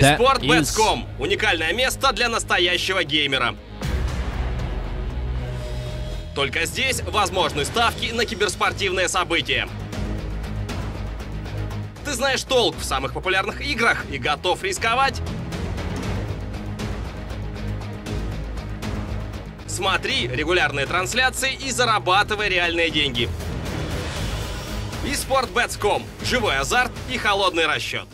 eSportBets.com – уникальное место для настоящего геймера. Только здесь возможны ставки на киберспортивные события. Ты знаешь толк в самых популярных играх и готов рисковать? Смотри регулярные трансляции и зарабатывай реальные деньги. eSportBets.com – живой азарт и холодный расчет.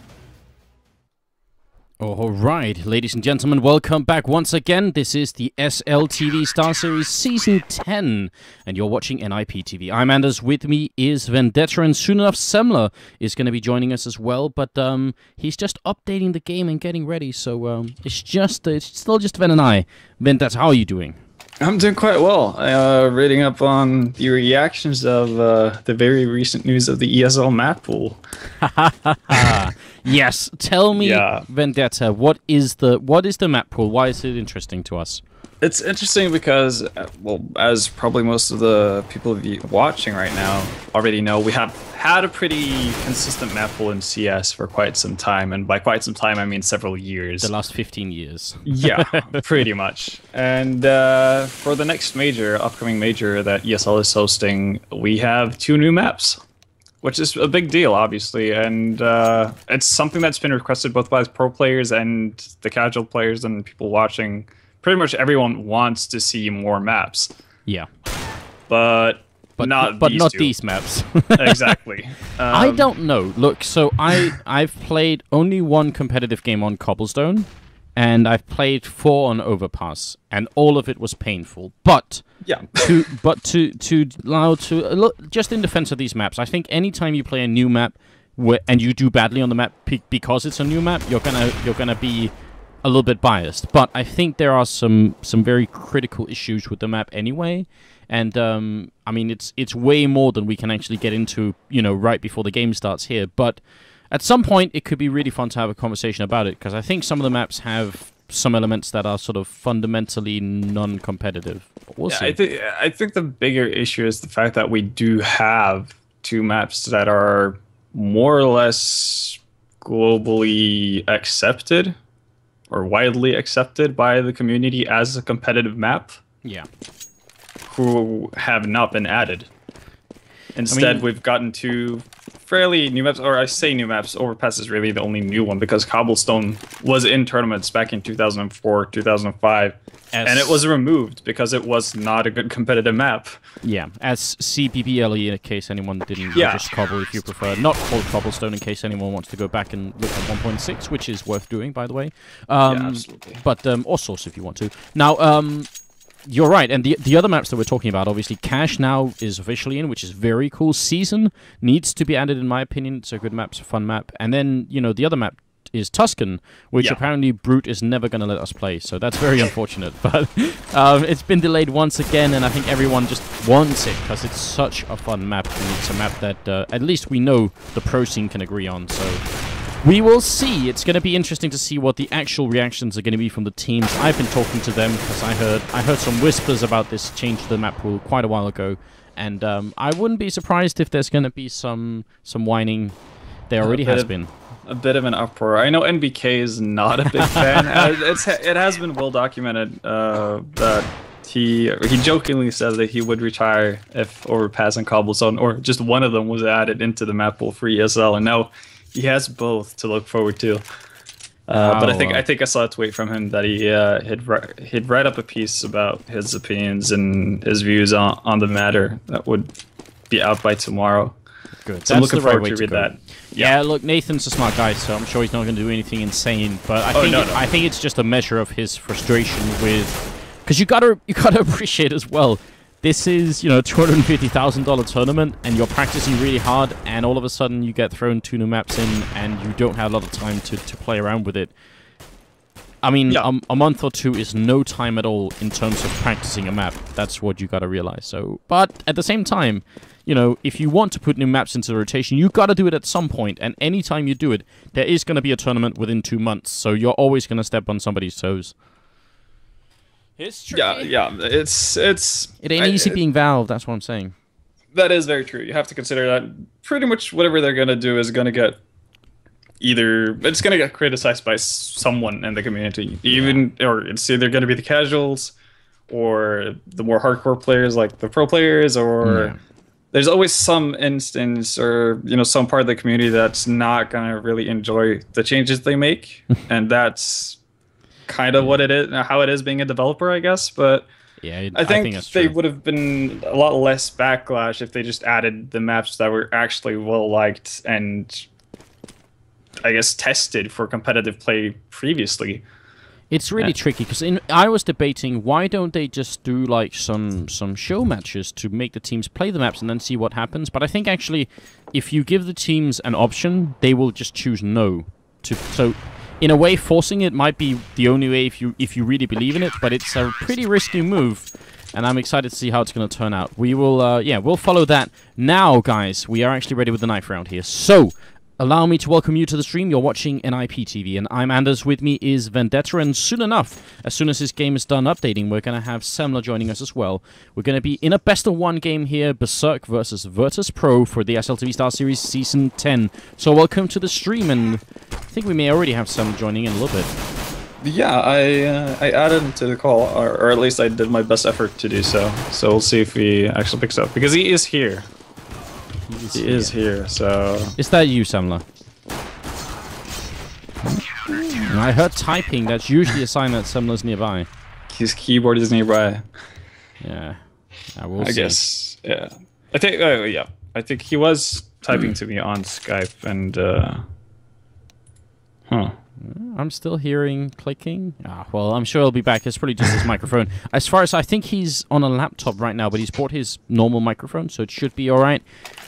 All right, ladies and gentlemen, welcome back once again. This is the SLTV Star Series Season 10, and you're watching NIP TV. I'm Anders. With me is Vendetta, and soon enough, Semmler is going to be joining us as well. But um, he's just updating the game and getting ready, so um, it's just it's still just Ven and I. Vendetta, how are you doing? I'm doing quite well. Uh, reading up on the reactions of uh, the very recent news of the ESL map pool. yes, tell me, Yeah. Vendetta, what is the what is the map pool? Why is it interesting to us? It's interesting because, uh, well, as probably most of the people watching right now already know, we have had a pretty consistent map pool in CS for quite some time, and by quite some time I mean several years. The last 15 years. yeah, pretty much. And uh, for the next major, upcoming major that ESL is hosting, we have two new maps, which is a big deal, obviously. And uh, it's something that's been requested both by pro players and the casual players and people watching. Pretty much everyone wants to see more maps, Yeah, but, but not but these not two. these maps. exactly. I Um, don't know. Look, so I I've played only one competitive game on Cobblestone, and I've played four on Overpass, and all of it was painful. But Yeah. to but to to allow to look just in defense of these maps, I think anytime you play a new map where, and you do badly on the map because it's a new map, you're gonna you're gonna be a little bit biased. But I think there are some some very critical issues with the map anyway. And um, I mean, it's it's way more than we can actually get into, you know, right before the game starts here. But at some point, it could be really fun to have a conversation about it because I think some of the maps have some elements that are sort of fundamentally non-competitive. We'll Yeah, see. I think I think the bigger issue is the fact that we do have two maps that are more or less globally accepted or widely accepted by the community as a competitive map yeah. who have not been added. Instead, mean- we've gotten two fairly new maps, or I say new maps. Overpass is really the only new one because Cobblestone was in tournaments back in 2004, 2005, As- and it was removed because it was not a good competitive map. Yeah, as CPPLE in case anyone didn't Yeah. just Cobble if you prefer. Not called Cobblestone in case anyone wants to go back and look at 1.6, which is worth doing, by the way. Um, absolutely. But, um, or Source if you want to. Now, um, you're right, and the the other maps that we're talking about, obviously, Cash now is officially in, which is very cool. Season needs to be added, in my opinion. It's a good map, it's a fun map. And then, you know, the other map is Tuscan, which Yeah. apparently Brute is never going to let us play. So that's very unfortunate. But um, it's been delayed once again, and I think everyone just wants it because it's such a fun map. And it's a map that uh, at least we know the pro scene can agree on. So we will see. It's going to be interesting to see what the actual reactions are going to be from the teams. I've been talking to them because I heard I heard some whispers about this change to the map pool quite a while ago, and um, I wouldn't be surprised if there's going to be some some whining. There already has of- been. a bit of an uproar. I know NBK is not a big fan. Uh, it's it has been well documented uh, that he he jokingly said that he would retire if Overpass and Cobblestone or just one of them was added into the map pool for ESL, and now he has both to look forward to. Uh, but I think I think I saw a tweet from him that he uh, he'd ri- he'd write up a piece about his opinions and his views on, on the matter that would be out by tomorrow. Good. So I'm looking the right forward way to read go. that. Yeah. look, Nathan's a smart guy, so I'm sure he's not going to do anything insane. But I Oh, think no, no. I think it's just a measure of his frustration with, because you gotta you gotta appreciate as well. This is you know two hundred fifty thousand dollar tournament, and you're practicing really hard, and all of a sudden you get thrown two new maps in, and you don't have a lot of time to, to play around with it. I mean, Yeah. um, a month or two is no time at all in terms of practicing a map. That's what you gotta realize. So, but at the same time, you know, if you want to put new maps into the rotation, you gotta do it at some point. And anytime you do it, there is gonna be a tournament within two months. So you're always gonna step on somebody's toes. It's true. Yeah, yeah, it's it's It ain't I- easy being Valve. That's what I'm saying. That is very true. You have to consider that pretty much whatever they're gonna do is gonna get either it's going to get criticized by someone in the community, even or it's either going to be the casuals or the more hardcore players like the pro players or Yeah. there's always some instance or you know some part of the community that's not going to really enjoy the changes they make and that's kind of what it is how it is being a developer i guess but Yeah, it- I think, that's they would have been a lot less backlash if they just added the maps that were actually well liked and I guess tested for competitive play previously. It's really tricky because I was debating why don't they just do like some some show matches to make the teams play the maps and then see what happens. But I think actually, if you give the teams an option, they will just choose no. To so, in a way, forcing it might be the only way if you if you really believe in it. But it's a pretty risky move, and I'm excited to see how it's going to turn out. We will, uh, yeah, we'll follow that now, guys. We are actually ready with the knife round here. So. Allow me to welcome you to the stream. You're watching NIP TV, and I'm Anders. With me is Vendetta, and soon enough, as soon as this game is done updating, we're going to have Semmler joining us as well. We're going to be in a best of one game here, Berzerk versus Virtus Pro for the SLTV Star Series Season 10. So welcome to the stream, and I think we may already have some joining in a little bit. Yeah, I uh, I added to the call, or, or at least I did my best effort to do so. So we'll see if he actually picks up because he is here. He is here. So Is that you, Semmler? And I heard typing. That's usually a sign that Semmler's nearby. his keyboard is nearby. Yeah. I will I see. guess. Yeah. I think. Uh, yeah. I think he was typing to me on Skype and. Uh, huh. I'm still hearing clicking. Ah, well, I'm sure he'll be back. It's probably just his microphone. As far as I think he's on a laptop right now, but he's bought his normal microphone, so it should be all right.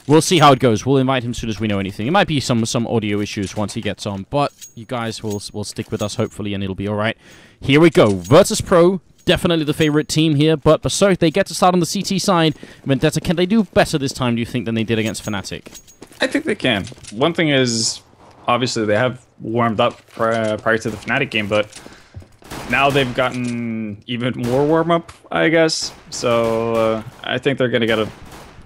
We'll see how it goes. We'll invite him as soon as we know anything. It might be some some audio issues once he gets on, but you guys will will stick with us hopefully, and it'll be all right. Here we go. Virtus Pro. Definitely the favorite team here, but Berzerk, they get to start on the CT side. Vendetta, can they do better this time, do you think, than they did against Fnatic? I think they can. One thing is, obviously, they have warmed up prior to the Fnatic game, but now they've gotten even more warm up, I guess. So uh, I think they're going to get a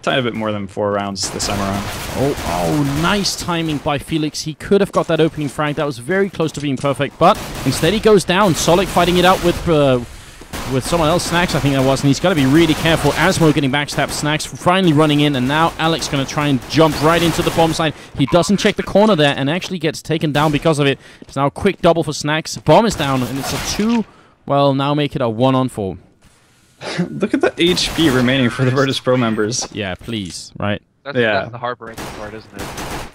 tiny bit more than four rounds this time around. Oh, oh, nice timing by Felix. He could have got that opening frag. That was very close to being perfect, but instead he goes down. Solid fighting it out with uh, with someone else. Snax, I think that was, and he's got to be really careful. Asmo getting backstabbed. Snax finally running in, and now Alex going to try and jump right into the bomb side. He doesn't check the corner there, and actually gets taken down because of it. It's now a quick double for Snax. Bomb is down, and it's a two. Well, now make it a one on four. Look at the HP remaining for the Virtus Pro members. Yeah, please, right? That's, Yeah. that's the heartbreaking part, isn't it?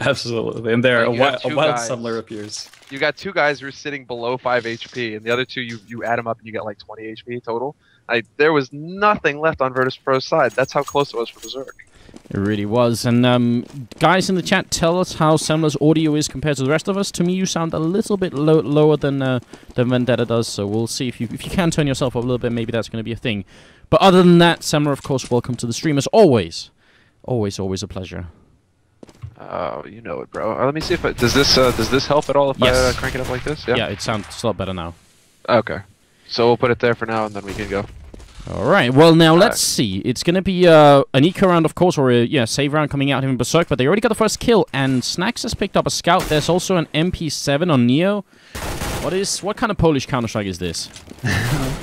Absolutely. And there, Like, a, you wi- a two wild guys. Semmler appears. You got two guys who are sitting below 5 HP, and the other two, you, you add them up and you get like 20 HP total. I, there was nothing left on Virtus Pro's side. That's how close it was for Berzerk. It really was. And um, guys in the chat, tell us how Semmler's audio is compared to the rest of us. To me, you sound a little bit low, lower than uh, than Vendetta does. So we'll see if you if you can turn yourself up a little bit. Maybe that's going to be a thing. But other than that, Semmler, of course, welcome to the stream as always. Always, always a pleasure. Oh, you know it, bro. Uh, let me see if it, does this uh, does this help at all if I uh, crank it up like this? Yeah, it sounds a lot better now. Okay. So we'll put it there for now, and then we can go. All right. Well, now let's Alright. see. It's going to be uh, an eco round, of course, or a yeah save round coming out here in Berzerk. But they already got the first kill, and Snax has picked up a scout. There's also an MP7 on Neo. What is what kind of Polish Counter Strike is this?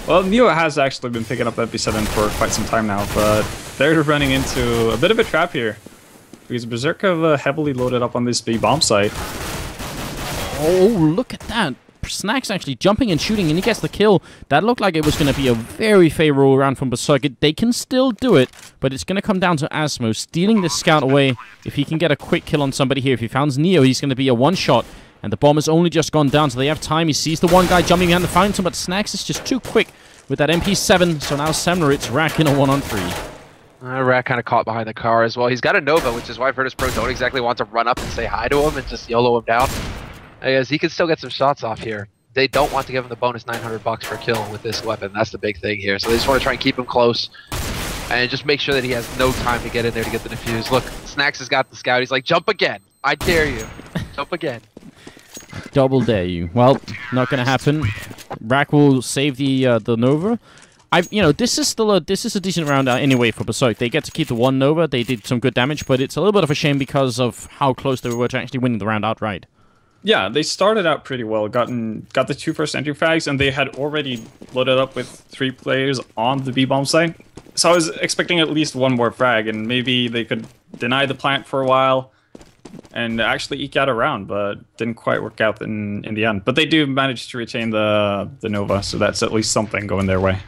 Well, Neo has actually been picking up MP7 for quite some time now, but they're running into a bit of a trap here. Because Berzerk have uh, heavily loaded up on this big bomb site. Oh, look at that. Snax actually jumping and shooting, and he gets the kill. That looked like it was going to be a very favorable round from Berzerk. They can still do it, but it's going to come down to Asmo stealing this scout away. If he can get a quick kill on somebody here, if he finds Neo, he's going to be a one-shot. And the bomb has only just gone down, so they have time. He sees the one guy jumping behind the fountain, but Snax is just too quick with that MP7. So now Semmler, it's Rack in a one-on-three. Uh, Rat kind of caught behind the car as well. He's got a Nova, which is why Virtus Pro don't exactly want to run up and say hi to him and just YOLO him down. Because he can still get some shots off here. They don't want to give him the bonus 900 bucks for kill with this weapon. That's the big thing here. So they just want to try and keep him close and just make sure that he has no time to get in there to get the defuse. Look, Snax has got the scout. He's like, jump again. I dare you. jump again. Double dare you. Well, not going to happen. Rack will save the uh, the Nova. I, you know, this is still a this is a decent round anyway for Berzerk. They get to keep the one Nova. They did some good damage, but it's a little bit of a shame because of how close they were to actually winning the round outright. Yeah, they started out pretty well. Gotten got the two first entry frags, and they had already loaded up with three players on the B bomb site. So I was expecting at least one more frag, and maybe they could deny the plant for a while, and actually eke out a round, but didn't quite work out in in the end. But they do manage to retain the the Nova, so that's at least something going their way.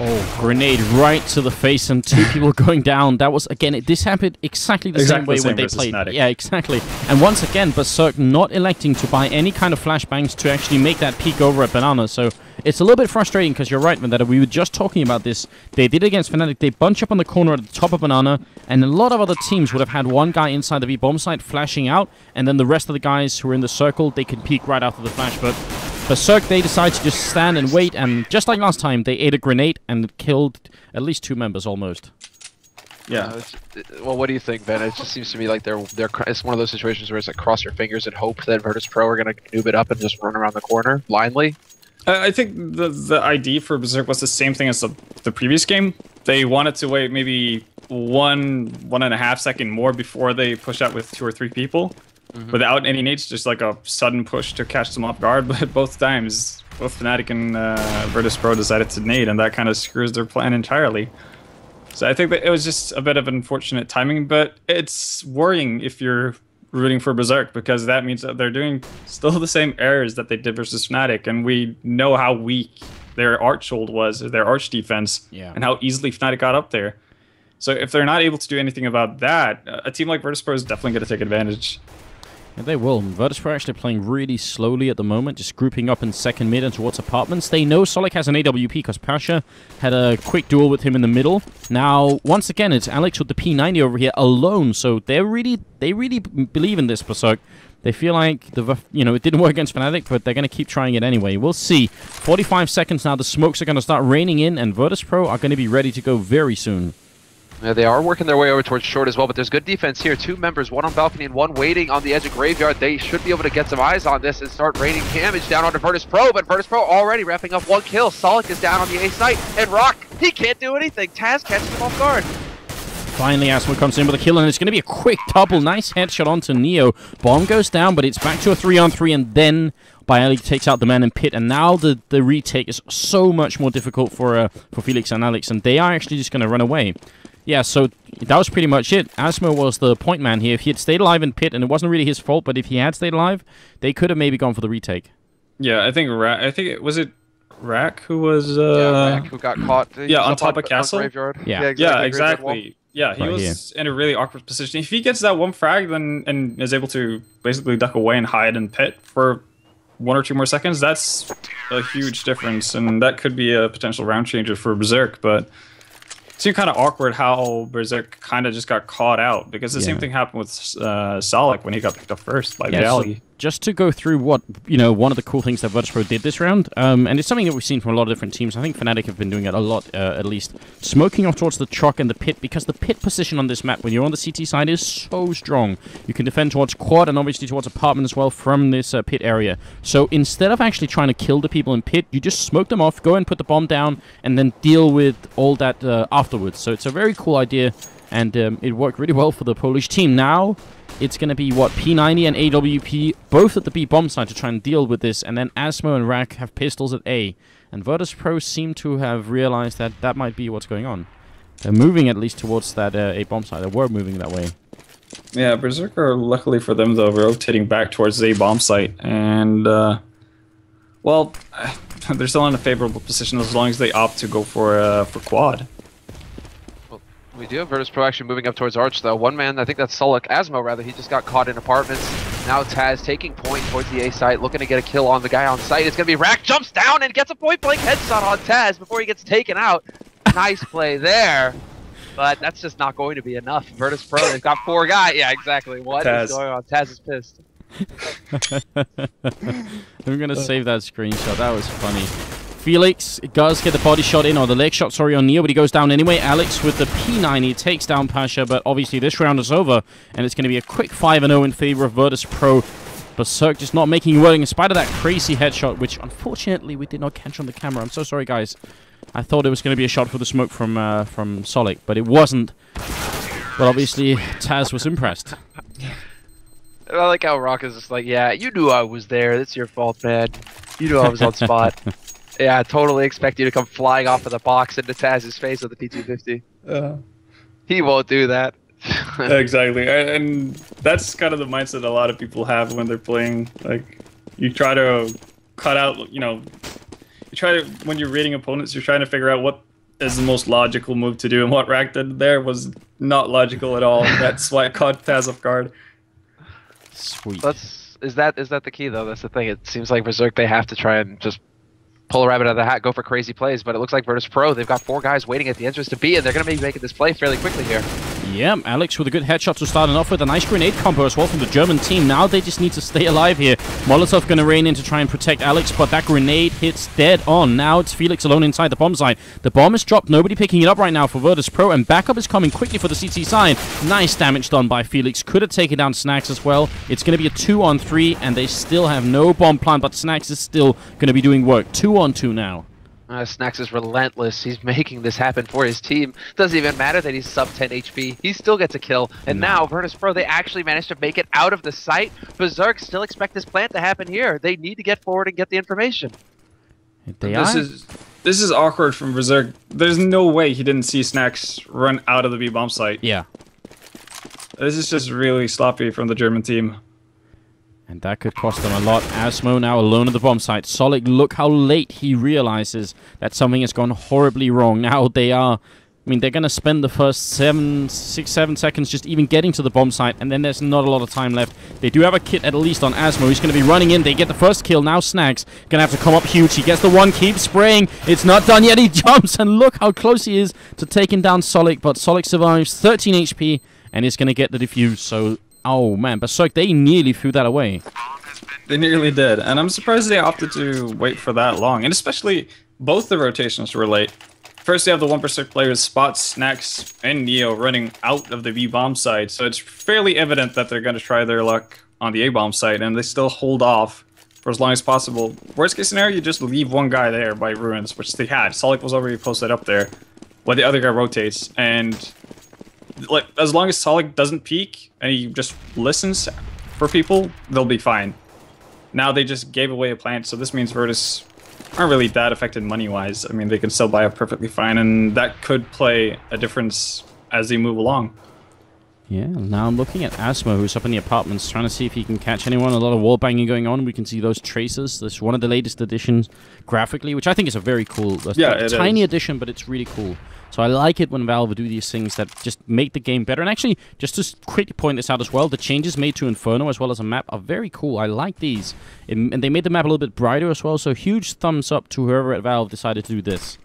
Oh, grenade right to the face and two people going down. That was again. It, this happened exactly the same way the when they played. Yeah, exactly. And once again, Berzerk not electing to buy any kind of flashbangs to actually make that peek over at Banana. So it's a little bit frustrating because you're right, Vendetta. We were just talking about this. They did it against Fnatic. They bunch up on the corner at the top of Banana, and a lot of other teams would have had one guy inside the V bomb site flashing out, and then the rest of the guys who are in the circle they could peek right after the flash. But for Berzerk, they decide to just stand and wait, and just like last time, they ate a grenade and killed at least two members almost. Yeah. Uh, well, what do you think, Ben? It just seems to me like they're they're. It's one of those situations where it's like cross your fingers and hope that Virtus Pro are gonna noob it up and just run around the corner blindly. I think the the ID for Berzerk was the same thing as the, the previous game. They wanted to wait maybe one one and a half second more before they push out with two or three people, without any nades, just like a sudden push to catch them off guard. But both times, both Fnatic and uh, Virtus Pro decided to nade, and that kind of screws their plan entirely. So I think that it was just a bit of unfortunate timing, but it's worrying if you're rooting for Berzerk because that means that they're doing still the same errors that they did versus Fnatic, and we know how weak their arch hold was, their arch defense, Yeah. and how easily Fnatic got up there. So if they're not able to do anything about that, a team like Virtus Pro is definitely going to take advantage. Yeah, they will. Virtus Pro actually playing really slowly at the moment, just grouping up in second mid and towards apartments. They know Solik has an AWP because Pasha had a quick duel with him in the middle. Now, once again, it's Alex with the P90 over here alone, so they're really, they really believe in this Berzerk. They feel like the, you know, it didn't work against Fnatic, but they're going to keep trying it anyway. We'll see. 45 seconds now. The smokes are going to start raining in, and Virtus Pro are going to be ready to go very soon. Yeah, they are working their way over towards short as well, but there's good defense here. Two members, one on balcony and one waiting on the edge of graveyard. They should be able to get some eyes on this and start raining damage down onto Virtus Pro, but Virtus Pro already wrapping up one kill. Solik is down on the A site, and Rock, he can't do anything. Taz catches him off guard. Finally, Asmo comes in with a kill, and it's going to be a quick double. Nice headshot onto Neo. Bomb goes down, but it's back to a three on three, and then Bialik takes out the man in pit. And now the, the retake is so much more difficult for uh, for Felix and Alex, and they are actually just going to run away. Yeah, so that was pretty much it. Asmo was the point man here. If he had stayed alive in pit, and it wasn't really his fault, but if he had stayed alive, they could have maybe gone for the retake. Yeah, I think Ra- I think it was it Rack who was uh, yeah, Rack, who got caught. yeah, on up top of Castle? Graveyard. Yeah. Yeah, Graveyard wall. exactly. Yeah, he Right was in a really awkward position. If he gets that one frag, then and is able to basically duck away and hide in pit for one or two more seconds, that's a huge difference, and that could be a potential round changer for Berzerk. But it seemed kind of awkward how Berzerk kind of just got caught out because the same thing happened with uh, Solak when he got picked up first by Yeah, Byali. Just to go through what you know, one of the cool things that Virtus Pro did this round, um, and it's something that we've seen from a lot of different teams. I think Fnatic have been doing it a lot, uh, at least, smoking off towards the truck and the pit because the pit position on this map, when you're on the CT side, is so strong. You can defend towards quad and obviously towards apartment as well from this uh, pit area. So instead of actually trying to kill the people in pit, you just smoke them off, go and put the bomb down, and then deal with all that uh, afterwards. So it's a very cool idea, and um, it worked really well for the Polish team. Now it's going to be what P90 and AWP both at the B bomb side to try and deal with this, and then Asmo and Rack have pistols at A. And Virtus Pro seem to have realized that that might be what's going on. They're moving at least towards that uh, A bomb side. They were moving that way. Yeah, Berserker, luckily for them, though, rotating back towards the A bomb site. And, uh, well, they're still in a favorable position as long as they opt to go for uh, for quad. We do have Virtus Pro actually moving up towards Arch, though. One man, I think that's Solik, Asmo rather, he just got caught in apartments. Now Taz taking point towards the A site, looking to get a kill on the guy on site. It's going to be Rack, jumps down and gets a point blank headshot on Taz before he gets taken out. nice play there. But that's just not going to be enough. Virtus Pro, they've got four guys. Yeah, exactly. What is Taz. going on? Taz is pissed. I'm going to save that screenshot. That was funny. Felix does get the body shot in, or the leg shot, sorry, on Neo, but he goes down anyway. Alex with the P90 takes down Pasha, but obviously this round is over, and it's going to be a quick 5-0 in favor of Virtus Pro. Berzerk just not making it work in spite of that crazy headshot, which unfortunately we did not catch on the camera. I'm so sorry, guys. I thought it was going to be a shot for the smoke from uh, from Solik, but it wasn't. But obviously, Taz was impressed. I like how Rock is just like, yeah, you knew I was there. That's your fault, man. You knew I was on spot. yeah, I totally expect you to come flying off of the box into Taz's face with the P250. Uh, He won't do that. exactly, and that's kind of the mindset a lot of people have when they're playing. Like, you try to cut out, you know, you try to when you're reading opponents, you're trying to figure out what is the most logical move to do, and what Rack did there was not logical at all. That's why it caught Taz off guard. Sweet. That's is that is that the key though? That's the thing. It seems like Berzerk they have to try and just pull a rabbit out of the hat, go for crazy plays. But it looks like Virtus Pro they've got four guys waiting at the entrance to B, and they're going to be making this play fairly quickly here. Yeah, Alex with a good headshot to start off with. A nice grenade combo as well from the German team. Now they just need to stay alive here. Molotov gonna rain in to try and protect Alex, but that grenade hits dead on. Now it's Felix alone inside the bomb site. The bomb is dropped, nobody picking it up right now for Virtus Pro, and backup is coming quickly for the CT side. Nice damage done by Felix. Could have taken down Snax as well. It's gonna be a two on three, and they still have no bomb plant, but Snax is still gonna be doing work. Two on two now. Uh, Snax is relentless. He's making this happen for his team. Doesn't even matter that he's sub 10 HP. He still gets a kill. And now Virtus Pro, they actually managed to make it out of the site. Berzerk still expect this plant to happen here. They need to get forward and get the information. They This are. is this is awkward from Berzerk. There's no way he didn't see Snax run out of the B bomb site. yeah. This is just really sloppy from the German team. And that could cost them a lot. Asmo now alone at the bomb site. Solid, look how late he realizes that something has gone horribly wrong. Now they are. I mean, they're going to spend the first seven, six, seven seconds just even getting to the bomb site, and then there's not a lot of time left. They do have a kit at least on Asmo. He's going to be running in. They get the first kill. Now Snax going to have to come up huge. He gets the one, keeps spraying. It's not done yet. He jumps, and look how close he is to taking down Solik. But Solik survives, 13 HP, and is going to get the defuse. So, oh man, Berzerk, they nearly threw that away. They nearly did, and I'm surprised they opted to wait for that long. And especially both the rotations were late. First, you have the one percent players, Spot, Snax, and Neo running out of the B bomb side, so it's fairly evident that they're going to try their luck on the A bomb side, and they still hold off for as long as possible. Worst case scenario, you just leave one guy there by ruins, which they had. Solik was already posted up there, while the other guy rotates, and like as long as Solik doesn't peek and he just listens for people, they'll be fine. Now they just gave away a plant, so this means Virtus aren't really that affected money-wise. I mean, they can still buy up perfectly fine, and that could play a difference as they move along. Yeah, now I'm looking at Asmo, who's up in the apartments, trying to see if he can catch anyone. A lot of wall banging going on. We can see those traces. This one of the latest additions graphically, which I think is a very cool, Yeah, tiny is. addition, but it's really cool. So I like it when Valve do these things that just make the game better. And actually, just to quickly point this out as well, the changes made to Inferno as well as a map are very cool. I like these, and and they made the map a little bit brighter as well. So huge thumbs up to whoever at Valve decided to do this.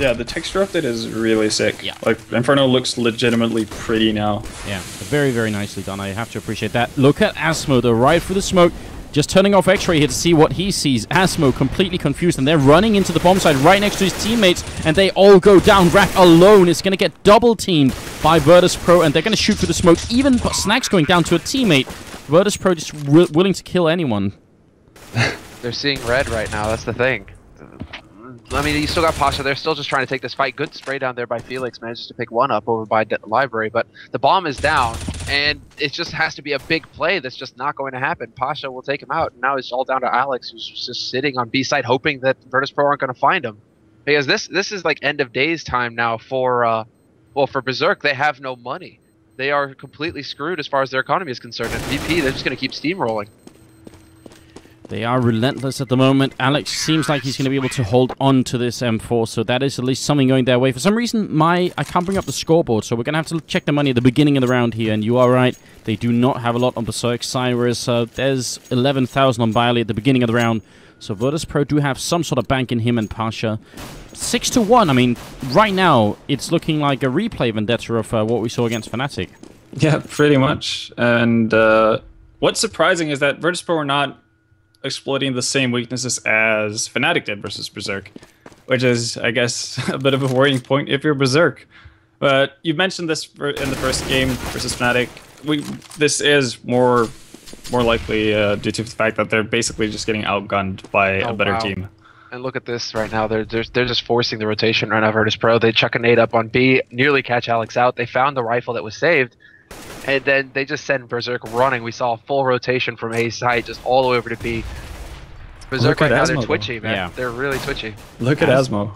Yeah, the texture update is really sick. Yeah. Like, Inferno looks legitimately pretty now. Yeah, very, very nicely done. I have to appreciate that. Look at Asmo, the ride through the smoke. Just turning off X-Ray here to see what he sees. Asmo completely confused, and they're running into the bomb site right next to his teammates, and they all go down. Rack alone is going to get double teamed by Virtus Pro, and they're going to shoot through the smoke. Even Snax going down to a teammate. Virtus Pro just willing to kill anyone. They're seeing red right now. That's the thing. I mean, you still got Pasha. They're still just trying to take this fight. Good spray down there by Felix. Manages to pick one up over by D- Library, but the bomb is down, and it just has to be a big play that's just not going to happen. Pasha will take him out. And now it's all down to Alex, who's just sitting on B side, hoping that Virtus Pro aren't going to find him. Because this this is like end of days time now for uh, well for Berzerk. They have no money. They are completely screwed as far as their economy is concerned. And VP, they're just going to keep steamrolling. They are relentless at the moment. Alex seems like he's going to be able to hold on to this M4, so that is at least something going their way. For some reason, my I can't bring up the scoreboard, so we're going to have to check the money at the beginning of the round here. And you are right, they do not have a lot on Berzerk side, whereas uh, there's 11,000 on Byali at the beginning of the round. So Virtus Pro do have some sort of bank in him and Pasha. Six to one. I mean, right now it's looking like a replay vendetta of uh, what we saw against Fnatic. Yeah, pretty much. And uh, what's surprising is that Virtus Pro are not exploiting the same weaknesses as Fnatic did versus Berzerk, which is, I guess, a bit of a worrying point if you're Berzerk. But you've mentioned this in the first game versus Fnatic. We this is more more likely uh, due to the fact that they're basically just getting outgunned by Oh, a better wow. team. And look at this right now. They're, they're they're just forcing the rotation right now. Virtus Pro. They chuck a nade up on B, nearly catch Alex out. They found the rifle that was saved, and then they just send Berzerk running. We saw a full rotation from A site just all the way over to B. Berzerk right now, they're Asmo, though. twitchy, man. Yeah. They're really twitchy. Look at Asmo.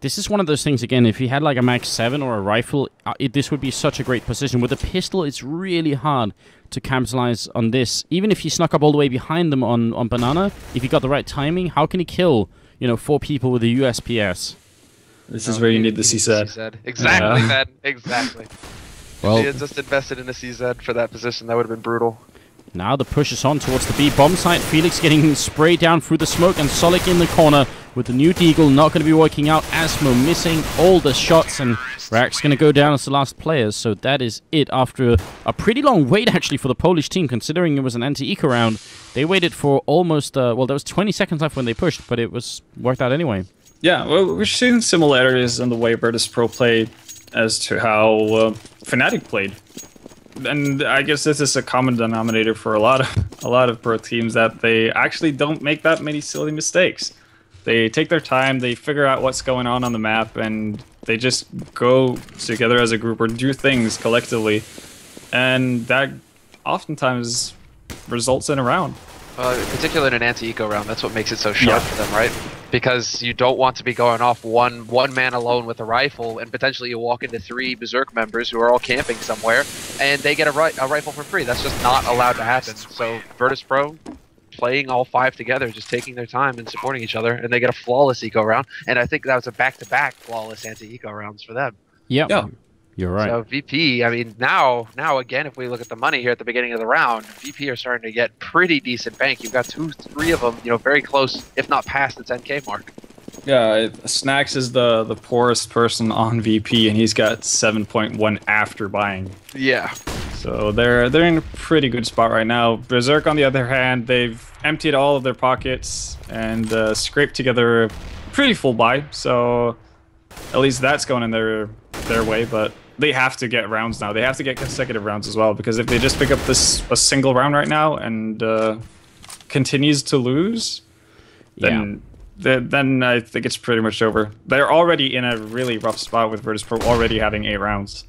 This is one of those things again. If he had like a Max Seven or a rifle, uh, it, this would be such a great position. With a pistol, it's really hard to capitalize on this. Even if he snuck up all the way behind them on on Banana, if he got the right timing, how can he kill you know four people with a USPS? This is where you need the CZ. CZ. Exactly, Yeah. man. Exactly. Well, if he had just invested in a CZ for that position, that would have been brutal. Now the push is on towards the B bomb site. Felix getting sprayed down through the smoke, and Solik in the corner with the new Deagle not going to be working out. Asmo missing all the shots, and Rack's going to go down as the last player. So that is it after a, a pretty long wait actually for the Polish team, considering it was an anti-eco round. They waited for almost uh, well, there was 20 seconds left when they pushed, but it was worked out anyway. Yeah, well, we're seeing similarities in the way Virtus Pro played as to how uh, Fnatic played. And I guess this is a common denominator for a lot of a lot of pro teams that they actually don't make that many silly mistakes. They take their time, they figure out what's going on on the map, and they just go together as a group or do things collectively, and that oftentimes results in a round. Uh, in in an anti-eco round, that's what makes it so sharp Yeah. for them, right? Because you don't want to be going off one one man alone with a rifle, and potentially you walk into three berzerk members who are all camping somewhere, and they get a, ri- a rifle for free. That's just not allowed to happen. So Virtus Pro playing all five together, just taking their time and supporting each other, and they get a flawless eco round. And I think that was a back-to-back flawless anti-eco rounds for them. Yep. Yeah. You're right. So VP, I mean, now, now again, if we look at the money here at the beginning of the round, VP are starting to get pretty decent bank. You've got two, three of them, you know, very close, if not past the 10k mark. Yeah, it- Snax is the the poorest person on VP, and he's got 7.1 after buying. Yeah. So they're they're in a pretty good spot right now. Berserk, on the other hand, they've emptied all of their pockets and uh, scraped together a pretty full buy. So at least that's going in their their way. But they have to get rounds now. They have to get consecutive rounds as well because if they just pick up this a single round right now and uh, continues to lose, then then then I think it's pretty much over. They're already in a really rough spot with Virtus Pro already having eight rounds.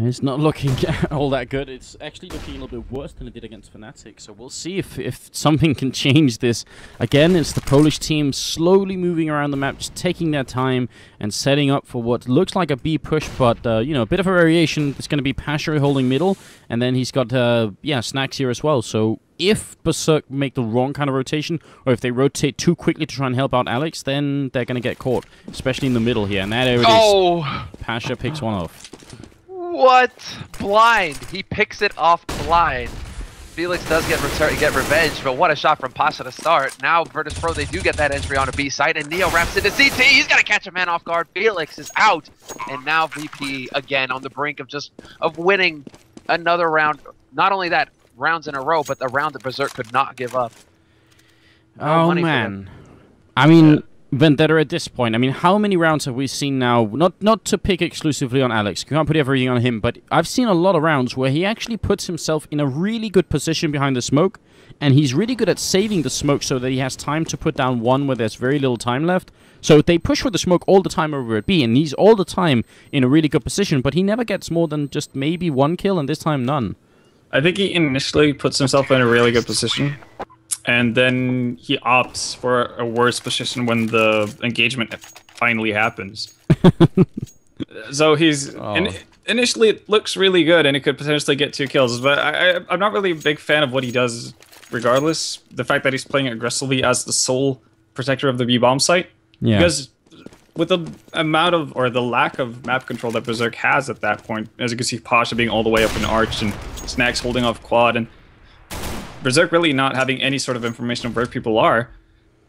It's not looking all that good. It's actually looking a little bit worse than it did against Fnatic. So we'll see if, if something can change this. Again, it's the Polish team slowly moving around the map, just taking their time and setting up for what looks like a B push, but uh, you know, a bit of a variation. It's going to be Pasha holding middle, and then he's got uh, yeah snax here as well. So if Berzerk make the wrong kind of rotation, or if they rotate too quickly to try and help out Alex, then they're going to get caught, especially in the middle here. And that area is. Oh, Pasha picks one off. What? Blind. He picks it off blind. Felix does get return, get revenge, but what a shot from Pasha to start. Now Virtus Pro, they do get that entry on a B site, and Neo wraps into CT. He's got to catch a man off guard. Felix is out, and now VP again on the brink of just of winning another round. Not only that, rounds in a row, but the round that Berzerk could not give up. No oh man, I mean Vendetta at this point. I mean, how many rounds have we seen now? Not not to pick exclusively on Alex. You can't put everything on him, but I've seen a lot of rounds where he actually puts himself in a really good position behind the smoke, and he's really good at saving the smoke so that he has time to put down one where there's very little time left. So they push for the smoke all the time over at B, and he's all the time in a really good position, but he never gets more than just maybe one kill, and this time none. I think he initially puts himself in a really good position, and then he opts for a worse position when the engagement finally happens. so he's Oh. in, initially it looks really good, and he could potentially get two kills. But I, I'm not really a big fan of what he does. Regardless, the fact that he's playing aggressively as the sole protector of the B bomb site, Yeah. because with the amount of or the lack of map control that Berzerk has at that point, as you can see, Pasha being all the way up in Arch and Snax holding off Quad, and Berzerk really not having any sort of information of where people are.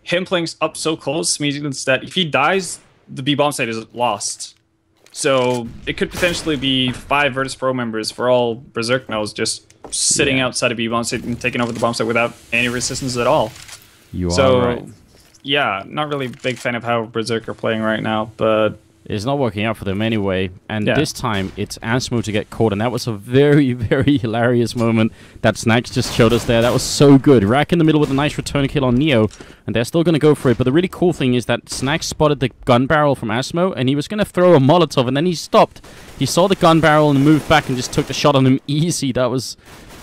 Him playing up so close means that if he dies, the B bomb site is lost. So it could potentially be five Virtus Pro members for all Berzerk knows just sitting Yeah. outside of B bomb site and taking over the bomb site without any resistance at all. you So, are right. yeah, not really a big fan of how Berzerk are playing right now, but It's not working out for them anyway. And Yeah. this time, it's Asmo to get caught. And that was a very, very hilarious moment that Snax just showed us there. That was so good. Rack in the middle with a nice return kill on Neo. And they're still going to go for it. But the really cool thing is that Snax spotted the gun barrel from Asmo. And he was going to throw a Molotov. And then he stopped. He saw the gun barrel and moved back and just took the shot on him easy. That was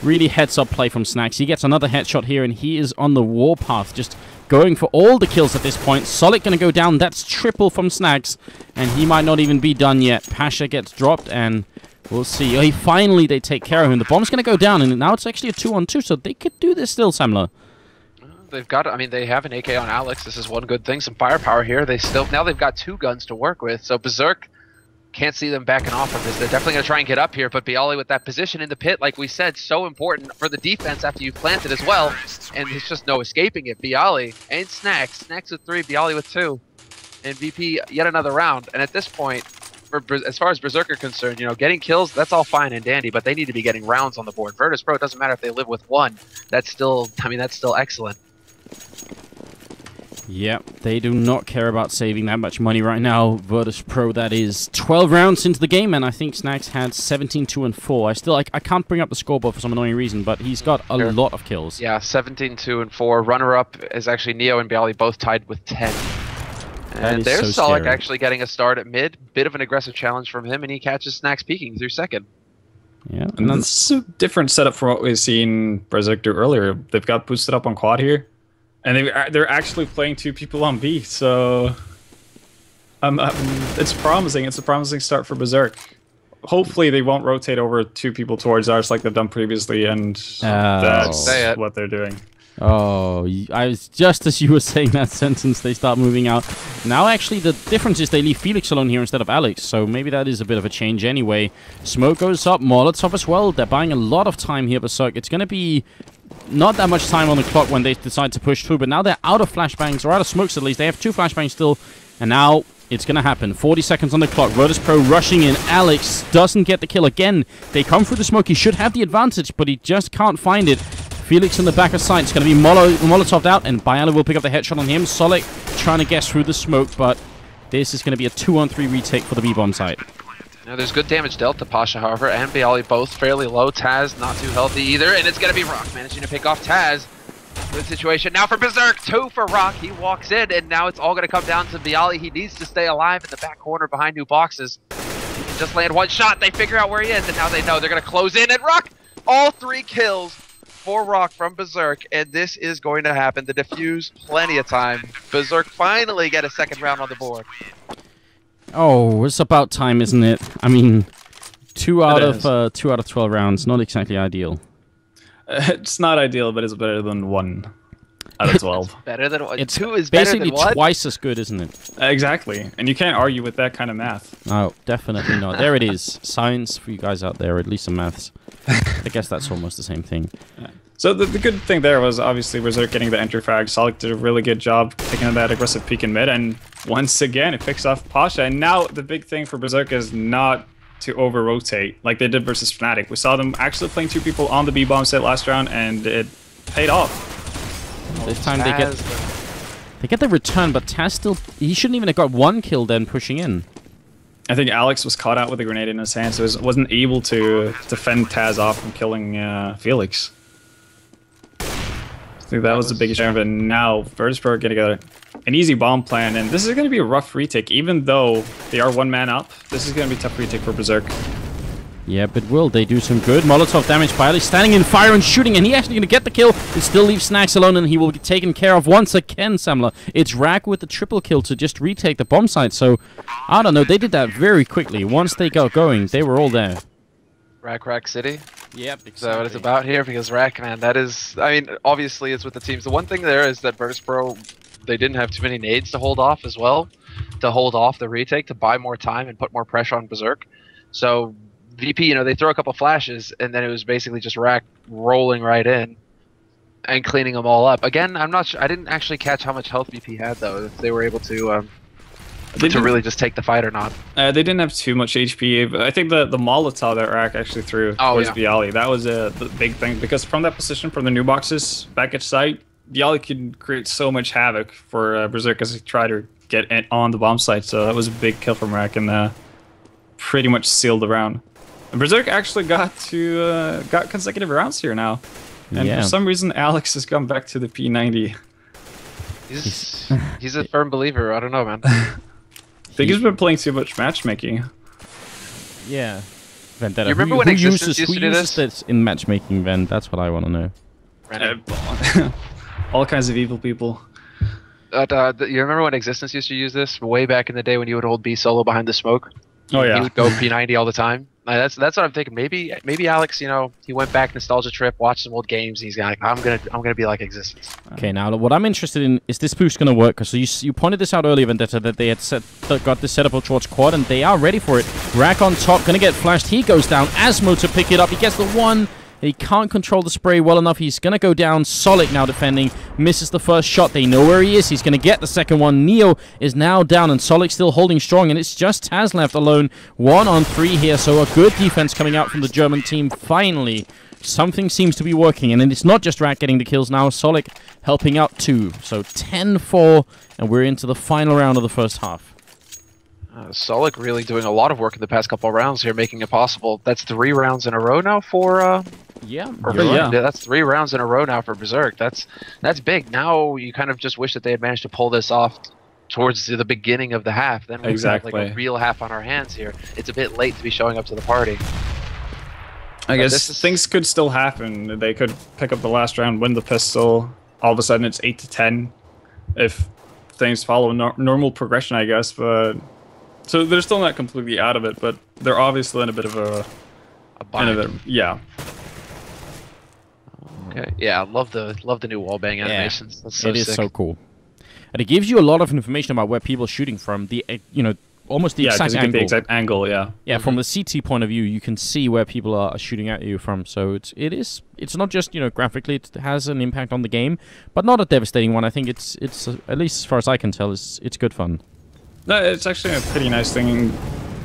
really heads up play from Snax. He gets another headshot here. And he is on the warpath. Just going for all the kills at this point. Solid going to go down. That's triple from Snax. And he might not even be done yet. Pasha gets dropped and we'll see. Oh, he finally, they take care of him. The bomb's going to go down and now it's actually a 2 on 2. So they could do this still, Semmler. They've got. I mean, they have an AK on Alex. This is one good thing. Some firepower here. They still now they've got two guns to work with. So Berzerk can't see them backing off of this. They're definitely going to try and get up here. But Byali with that position in the pit, like we said, so important for the defense after you've planted as well. And there's just no escaping it. Byali and Snax. Snax with three. Byali with two. And VP yet another round. And at this point. For, as far as Berserker concerned, you know, getting kills, that's all fine and dandy, but they need to be getting rounds on the board. Virtus Pro, it doesn't matter if they live with one. That's still, I mean, that's still excellent. Yep, they do not care about saving that much money right now. Virtus Pro, that is 12 rounds into the game, and I think Snax had 17, 2, and 4. I still, I, I can't bring up the scoreboard for some annoying reason, but he's got a Sure. lot of kills. Yeah, 17, 2, and 4. Runner up is actually Neo and Byali both tied with 10. And there's so Solak scary. actually getting a start at mid. Bit of an aggressive challenge from him, and he catches Snax peeking through second. Yeah, and And then, this is a different setup from what we've seen Berzerk do earlier. They've got boosted up on quad here, and they they're actually playing two people on B. So, um, um, it's promising. It's a promising start for Berzerk. Hopefully, they won't rotate over two people towards ours like they've done previously, and that's Say what they're doing. oh, I was just as you were saying that sentence, they start moving out. Now, actually, the difference is they leave Felix alone here instead of Alex, so maybe that is a bit of a change anyway. Smoke goes up, Molotov as well. They're buying a lot of time here, Berzerk. It's going to be not that much time on the clock when they decide to push through, but now they're out of flashbangs, or out of smokes at least. They have two flashbangs still, and now it's going to happen. 40 seconds on the clock. Virtus Pro rushing in. Alex doesn't get the kill again. They come through the smoke. He should have the advantage, but he just can't find it. Felix in the back of sight. It's going to be Molo Molotov out, and Byali will pick up the headshot on him. Solik trying to guess through the smoke, but this is going to be a 2 on 3 retake for the B-bomb site. Now, there's good damage dealt to Pasha, however, and Byali both fairly low. Taz not too healthy either, and it's going to be Rock managing to pick off Taz. Good situation now for Berzerk. Two for Rock. He walks in, and now it's all going to come down to Byali. He needs to stay alive in the back corner behind new boxes. He can just land one shot. They figure out where he is, and now they know they're going to close in. And Rock, all three kills for Rock from Berzerk, and this is going to happen. The defuse, plenty of time. Berzerk finally get a second round on the board. Oh, it's about time, isn't it? I mean, two out It of uh, two out of 12 rounds, not exactly ideal. It's not ideal, but it's better than one out of twelve. Better than one. It's two is better basically than twice as good, isn't it? exactly, and you can't argue with that kind of math. No, definitely not. There it is. Science for you guys out there, at least some maths. I guess that's almost the same thing. So the, the good thing there was obviously Berzerk getting the enter frag. Solid did a really good job taking that aggressive peek in mid, and once again it picks off Pasha. And now the big thing for Berzerk is not to over rotate like they did versus Fnatic. We saw them actually playing two people on the B bomb set last round, and it paid off. This time they get they get the return, but Taz still he shouldn't even have got one kill then pushing in. I think Alex was caught out with a grenade in his hand, so he wasn't able to defend Taz off from killing uh, Felix. I think that, was, the biggest shame of it. Now, Virtus Pro are going to get a, an easy bomb plan, and this is going to be a rough retake. Even though they are one man up, this is going to be a tough retake for Berzerk. Yeah, but will they do some good? Molotov damage by Ali standing in fire and shooting, and he actually going to get the kill. He still leaves Snax alone, and he will be taken care of once again, Semmler. It's Rag with the triple kill to just retake the bomb site, so I don't know. They did that very quickly. Once they got going, they were all there. Rack Rack City. Yep, Is that what it's about here? Because Rack, man, that is. I mean, obviously it's with the teams. The one thing there is that Virtus Pro, they didn't have too many nades to hold off as well, to hold off the retake, to buy more time and put more pressure on Berzerk. So VP, you know, they throw a couple flashes, and then it was basically just Rack rolling right in and cleaning them all up. Again, I'm not. Sure, I didn't actually catch how much health VP had though. If they were able to. Um, They to really just take the fight or not. Uh, they didn't have too much HP. But I think the the Molotov that Rack actually threw Oh, towards yeah. Byali, that was a the big thing because from that position, from the new boxes back at site, Byali could create so much havoc for uh, Berzerk as he tried to get in, on the bomb site. So that was a big kill from Rack and uh, pretty much sealed the round. And Berzerk actually got to uh, got consecutive rounds here now. And Yeah. for some reason, Alex has gone back to the P90. He's he's a firm believer. I don't know, man. I think he's been playing too much matchmaking. Yeah. Vendetta. You remember who, when who Existence uses, used who to do uses this? in matchmaking, Ven? That's what I want to know. Uh, all kinds of evil people. But, uh, you remember when Existence used to use this way back in the day when you would hold B solo behind the smoke? Oh yeah. He yeah. would go P90 all the time. That's that's what I'm thinking. Maybe maybe Alex, you know, he went back nostalgia trip, watched some old games. And he's like, I'm gonna I'm gonna be like Existence. Okay, now what I'm interested in is this boost to work? Because you, you pointed this out earlier, Vendetta, that they had set that got this set up towards quad, and they are ready for it. Rack on top, to get flashed. He goes down. Asmo to pick it up. He gets the one. He can't control the spray well enough. He's going to go down. Solic now defending. Misses the first shot. They know where he is. He's going to get the second one. Neo is now down, and Solic still holding strong. And it's just Taz left alone. One on three here. So a good defense coming out from the German team. Finally, something seems to be working. And it's not just Rat getting the kills now. Solic helping out too. So 10-4, and we're into the final round of the first half. Uh, Solik really doing a lot of work in the past couple of rounds here, making it possible. That's three rounds in a row now for uh, Yeah, or Yeah. yeah, that's three rounds in a row now for Berzerk. That's that's big. Now you kind of just wish that they had managed to pull this off towards the beginning of the half. Then we have like a real half on our hands here. It's a bit late to be showing up to the party. I Uh, guess this is- things could still happen. They could pick up the last round, win the pistol. All of a sudden, it's eight to ten, if things follow nor- normal progression, I guess. But so they're still not completely out of it, but they're obviously in a bit of a, A in a bind. bit, yeah. Okay. Yeah, I love the love the new wall bang animations. That's so it is sick. so cool. And it gives you a lot of information about where people are shooting from. The uh, you know almost the Yeah, exact because you get angle. the exact angle. Yeah. yeah, from the CT point of view, you can see where people are shooting at you from. So it's it is it's not just you know graphically it has an impact on the game, but not a devastating one. I think it's it's uh, at least as far as I can tell, it's it's good fun. No, it's actually a pretty nice thing,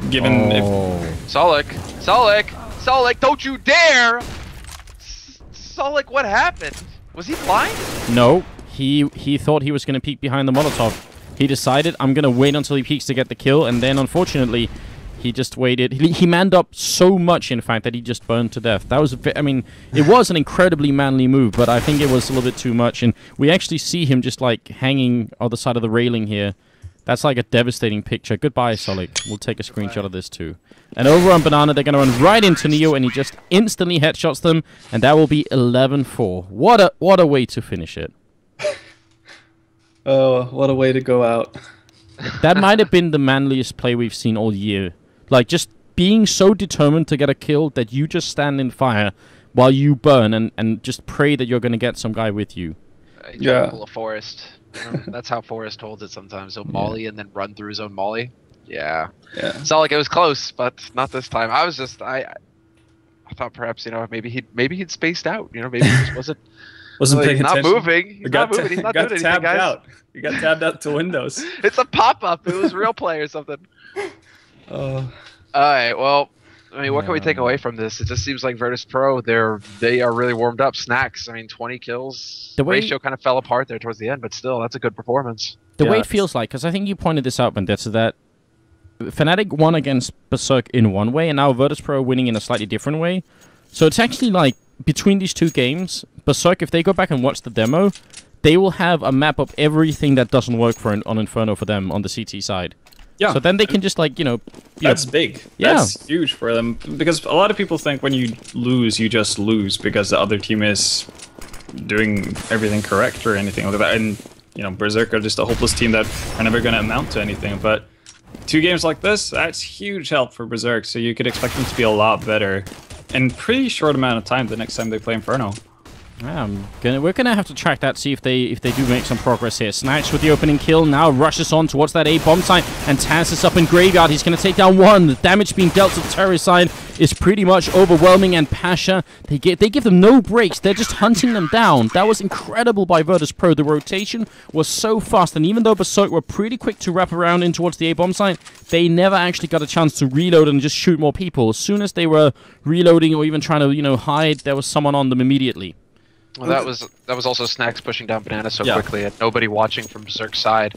given if Oh. Solik, Solik, Solik, don't you dare! S- like what happened? Was he blind? No, he he thought he was going to peek behind the Molotov. He decided I'm going to wait until he peeks to get the kill, and then unfortunately, he just waited. He, he manned up so much, in fact, that he just burned to death. That was, a ve- I mean, it was an incredibly manly move, but I think it was a little bit too much. And we actually see him just like hanging on the side of the railing here. That's like a devastating picture. Goodbye, Solik. We'll take a screenshot of this too. And over on Banana, they're going to run right into Neo, and he just instantly headshots them, and that will be 11-4. What a what a way to finish it. oh, what a way to go out. That might have been the manliest play we've seen all year. Like just being so determined to get a kill that you just stand in fire while you burn and, and just pray that you're going to get some guy with you. Uh, Yeah. a forest. That's how Forrest holds it sometimes. He'll molly and then run through his own molly. Yeah. Yeah. It's not like it was close, but not this time. I was just I. I thought perhaps you know maybe he maybe he'd spaced out. You know maybe he just wasn't. Wasn't like, paying he's not moving. He's not moving. He's not got doing anything, tabbed guys. out. You got tabbed out to Windows. It's a pop up. It was real play or something. Oh. All right. Well, I mean, what can we take away from this? It just seems like Virtus Pro, they're they are really warmed up. Snax. I mean, 20 kills. The way- ratio kind of fell apart there towards the end, but still, that's a good performance. The way it feels like, because I think you pointed this out, Vendetta, that Fnatic won against Berzerk in one way, and now Virtus Pro winning in a slightly different way. So it's actually like between these two games, Berzerk, if they go back and watch the demo, they will have a map of everything that doesn't work for on Inferno for them on the CT side. Yeah. So then they can just like you know, you know, That's big. Yeah. That's huge for them because a lot of people think when you lose, you just lose because the other team is doing everything correct or anything like that. And you know, Berzerk are just a hopeless team that are never going to amount to anything. But two games like this, that's huge help for Berzerk. So you could expect them to be a lot better in pretty short amount of time the next time they play Inferno. We're gonna have to track that, see if they if they do make some progress here. Snax with the opening kill, now rushes on towards that A bomb site, and Taz is up in graveyard. He's gonna take down one. The damage being dealt to the terrorist side is pretty much overwhelming, and Pasha they get they give them no breaks. They're just hunting them down. That was incredible by Virtus Pro. The rotation was so fast, and even though Berzerk were pretty quick to wrap around in towards the A bomb site, they never actually got a chance to reload and just shoot more people. As soon as they were reloading or even trying to you know hide, there was someone on them immediately. Well, that was that was also Snax pushing down Banana so Yeah. quickly and nobody watching from Berzerk's side.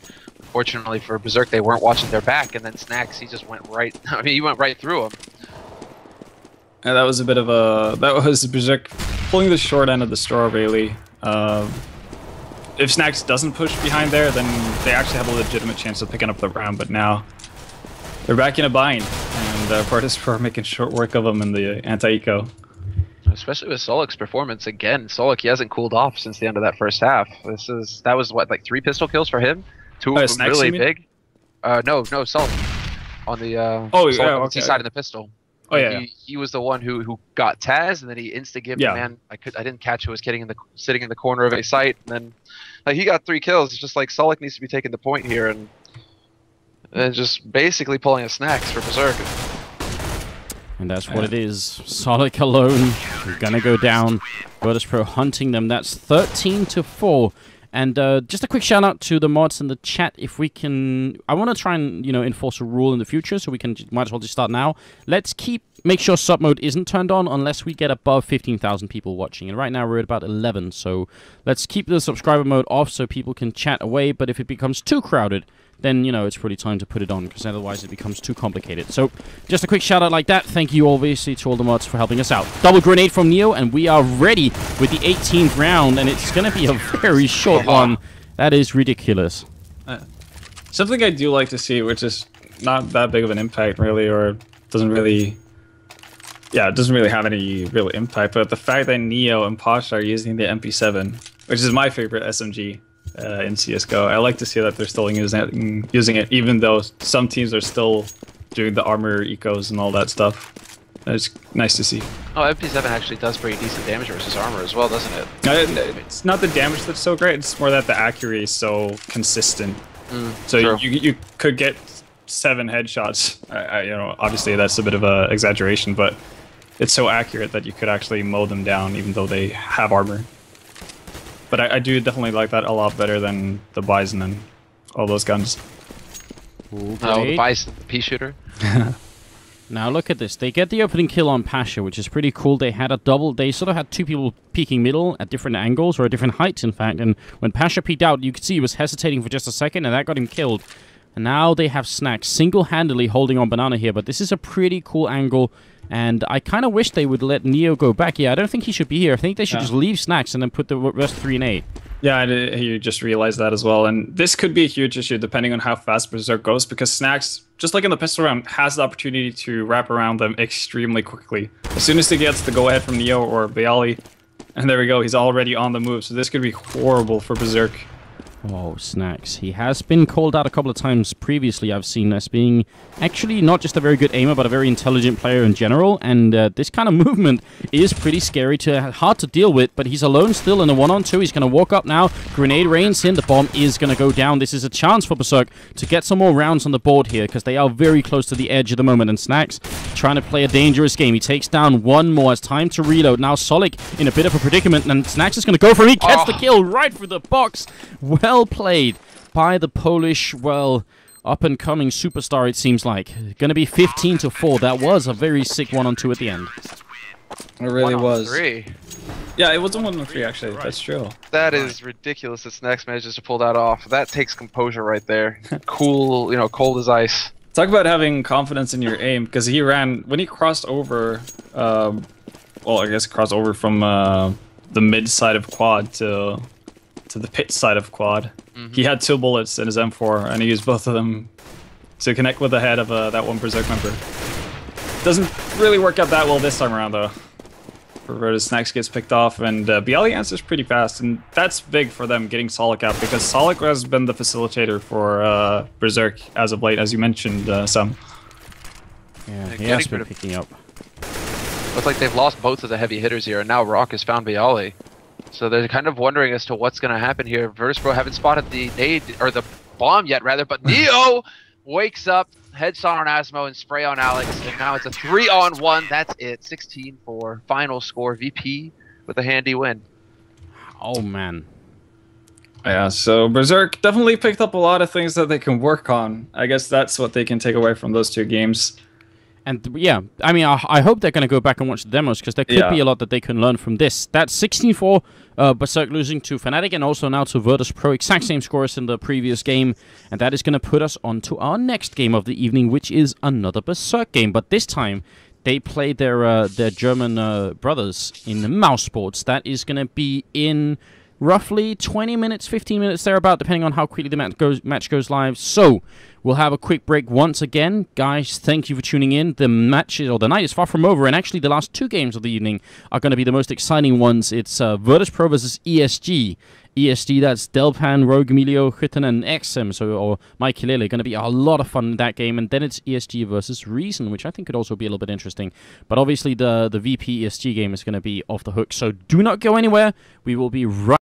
Fortunately for Berzerk, they weren't watching their back, and then Snax, he just went right. I mean, he went right through him. And that was a bit of a that was Berzerk pulling the short end of the straw really. Uh, if Snax doesn't push behind there, then they actually have a legitimate chance of picking up the round. But now they're back in a bind, and uh, Fortis Pro making short work of them in the anti-eco. Especially with Solik's performance again. Solik, he hasn't cooled off since the end of that first half. This is that was what like three pistol kills for him. Two Oh, of them really big. Uh, no, no, Solik on the uh, Oh, Solik yeah, on the okay. Side of the pistol. Oh yeah, He, he was the one who who got Taz, and then he insta gave Yeah. the man. I could I didn't catch who was getting in the sitting in the corner of a site, and then like he got three kills. It's just like Solik needs to be taking the point here, and and just basically pulling a snax for Berzerk. And that's what it is. Solid alone. Gonna go down. Virtus Pro hunting them. That's 13 to 4. And uh, just a quick shout out to the mods in the chat. If we can, I want to try and you know enforce a rule in the future, so we can might as well just start now. Let's keep make sure sub mode isn't turned on unless we get above 15,000 people watching. And right now we're at about 11, so let's keep the subscriber mode off so people can chat away. But if it becomes too crowded, then you know it's probably time to put it on because otherwise it becomes too complicated. So just a quick shout out like that. Thank you obviously to all the mods for helping us out. Double grenade from Neo, and we are ready with the 18th round, and it's gonna be a very short one. That is ridiculous. Uh, something I do like to see, which is not that big of an impact really, or doesn't really. Yeah, it doesn't really have any real impact, but the fact that Neo and Pasha are using the MP7, which is my favorite SMG uh, in CSGO, I like to see that they're still using it, using it, even though some teams are still doing the armor ecos and all that stuff. It's nice to see. Oh, MP7 actually does pretty decent damage versus armor as well, doesn't it? It's not the damage that's so great, it's more that the accuracy is so consistent. So true. you you could get seven headshots. I, I, you know, obviously that's a bit of a exaggeration, but it's so accurate that you could actually mow them down, even though they have armor. But I, I do definitely like that a lot better than the Bison and all those guns. Oh, the Bison, the pea shooter. Now look at this. They get the opening kill on Pasha, which is pretty cool. They had a double. They sort of had two people peeking middle at different angles or at different heights, in fact. And when Pasha peeked out, you could see he was hesitating for just a second, and that got him killed. And now they have Snax single-handedly holding on Banana here, but this is a pretty cool angle. And I kind of wish they would let Neo go back. Yeah, I don't think he should be here. I think they should Yeah. just leave Snax and then put the rest three and eight. Yeah, you just realized that as well. And this could be a huge issue depending on how fast Berzerk goes because Snax, just like in the pistol round, has the opportunity to wrap around them extremely quickly. As soon as he gets the go ahead from Neo or Byali, and there we go, he's already on the move. So this could be horrible for Berzerk. Oh, Snax. He has been called out a couple of times previously, I've seen, as being actually not just a very good aimer, but a very intelligent player in general. And uh, this kind of movement is pretty scary to hard to deal with, but he's alone still in a one-on-two. He's going to walk up now. Grenade rains in. The bomb is going to go down. This is a chance for Berzerk to get some more rounds on the board here, because they are very close to the edge at the moment. And Snax trying to play a dangerous game. He takes down one more. It's time to reload. Now Solik in a bit of a predicament, and Snax is going to go for it. He gets the Oh. kill right through the box. Well played by the Polish, well, up and coming superstar, it seems like. Gonna be 15 to 4. That was a very sick one on two at the end. It really One on Three. Yeah, it was a 1 on 3 actually. That's true. That is ridiculous that Snax manages to pull that off. That takes composure right there. cool, you know, cold as ice. Talk about having confidence in your aim because he ran when he crossed over. Um, well, I guess crossed over from uh, the mid side of quad to to the pit side of quad. He had two bullets in his M4, and he used both of them to connect with the head of uh, that one berzerk member. Doesn't really work out that well this time around though. Roberta's Snax gets picked off, and uh, Byali answers pretty fast, and that's big for them getting Solik out because Solik has been the facilitator for uh, Berzerk as of late, as you mentioned, uh, Sam. Yeah, he has been picking up. Looks like they've lost both of the heavy hitters here, and now Rock has found Byali. So they're kind of wondering as to what's going to happen here. Virtus.pro haven't spotted the nade, or the bomb yet, rather, but Neo wakes up, heads on Asmo, and spray on Alex, and now it's a three on one. That's it. 16 4. Final score. VP with a handy win. Oh, man. Yeah, so Berzerk definitely picked up a lot of things that they can work on. I guess that's what they can take away from those two games. And th- yeah, I mean, I, I hope they're going to go back and watch the demos because there could Yeah. be a lot that they can learn from this. That's 16-4, uh, Berzerk losing to Fnatic and also now to Virtus Pro. Exact same scores in the previous game. And that is going to put us on to our next game of the evening, which is another Berzerk game. But this time, they play their uh, their German uh, brothers in the Mouse Sports. That is going to be in roughly 20 minutes, 15 minutes thereabout, depending on how quickly the match goes, match goes live. So we'll have a quick break once again. Guys, thank you for tuning in. The match is, or the night is far from over, and actually the last two games of the evening are going to be the most exciting ones. It's uh, Virtus Pro versus ESC. ESC, that's Delpan, Rogue Emilio, Hutten, and XM, so, or Mike Hilele. Going to be a lot of fun in that game. And then it's ESC versus Reason, which I think could also be a little bit interesting. But obviously, the, the VP ESC game is going to be off the hook. So do not go anywhere. We will be right